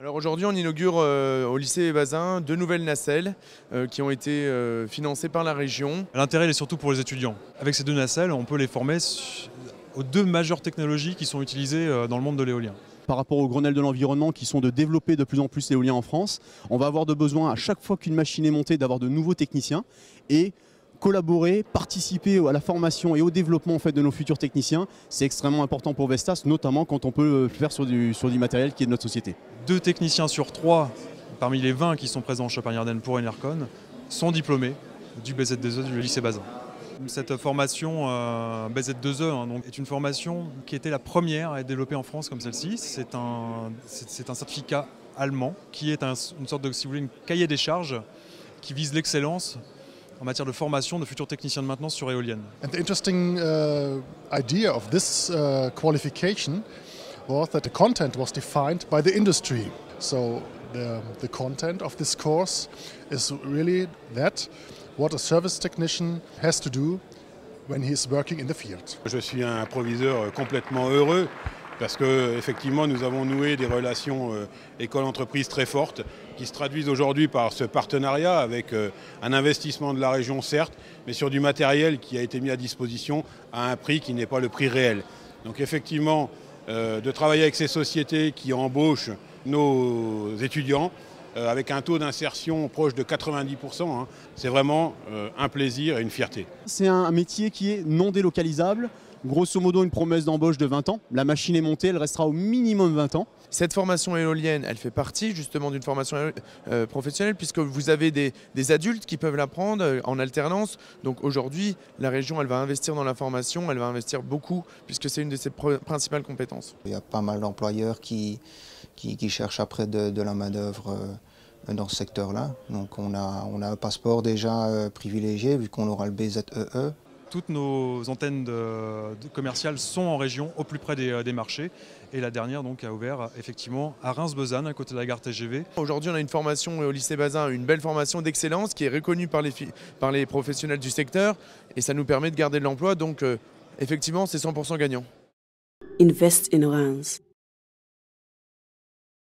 Alors aujourd'hui, on inaugure euh, au lycée Bazin deux nouvelles nacelles euh, qui ont été euh, financées par la région. L'intérêt il est surtout pour les étudiants. Avec ces deux nacelles, on peut les former aux deux majeures technologies qui sont utilisées dans le monde de l'éolien. Par rapport aux Grenelles de l'environnement qui sont de développer de plus en plus l'éolien en France, on va avoir de besoin à chaque fois qu'une machine est montée d'avoir de nouveaux techniciens et collaborer, participer à la formation et au développement en fait, de nos futurs techniciens, c'est extrêmement important pour Vestas, notamment quand on peut le faire sur du, sur du matériel qui est de notre société. Deux techniciens sur trois, parmi les 20 qui sont présents en Champagne-Ardenne pour Enercon, sont diplômés du BZ2E du lycée Bazin. Cette formation euh, BZ2E hein, est une formation qui était la première à être développée en France comme celle-ci. C'est un, certificat allemand qui est une sorte de si vous voulez, une cahier des charges qui vise l'excellence en matière de formation de futurs techniciens de maintenance sur éolienne. And the interesting uh, idea of this uh, qualification was that the content was defined by the industry. So the, the content of this course is really that what a service technician has to do when working in the field. Je suis un proviseur complètement heureux parce qu'effectivement nous avons noué des relations euh, école-entreprise très fortes qui se traduisent aujourd'hui par ce partenariat avec euh, un investissement de la région certes, mais sur du matériel qui a été mis à disposition à un prix qui n'est pas le prix réel. Donc effectivement, de travailler avec ces sociétés qui embauchent nos étudiants, avec un taux d'insertion proche de 90%, hein, c'est vraiment un plaisir et une fierté. C'est un métier qui est non délocalisable, grosso modo une promesse d'embauche de 20 ans. La machine est montée, elle restera au minimum 20 ans. Cette formation éolienne, elle fait partie justement d'une formation euh, professionnelle puisque vous avez des, adultes qui peuvent l'apprendre euh, en alternance. Donc aujourd'hui, la région, elle va investir dans la formation, elle va investir beaucoup puisque c'est une de ses principales compétences. Il y a pas mal d'employeurs qui, qui, cherchent après de, la main-d'œuvre euh, dans ce secteur-là. Donc on a, on a un passeport déjà privilégié vu qu'on aura le BZEE toutes nos antennes commerciales sont en région, au plus près euh, des, marchés. Et la dernière donc a ouvert effectivement à Reims-Bezanne, à côté de la gare TGV. Aujourd'hui, on a une formation au lycée Bazin, une belle formation d'excellence qui est reconnue par les, par les professionnels du secteur et ça nous permet de garder de l'emploi. Donc, euh, effectivement, c'est 100% gagnant. Invest in Reims.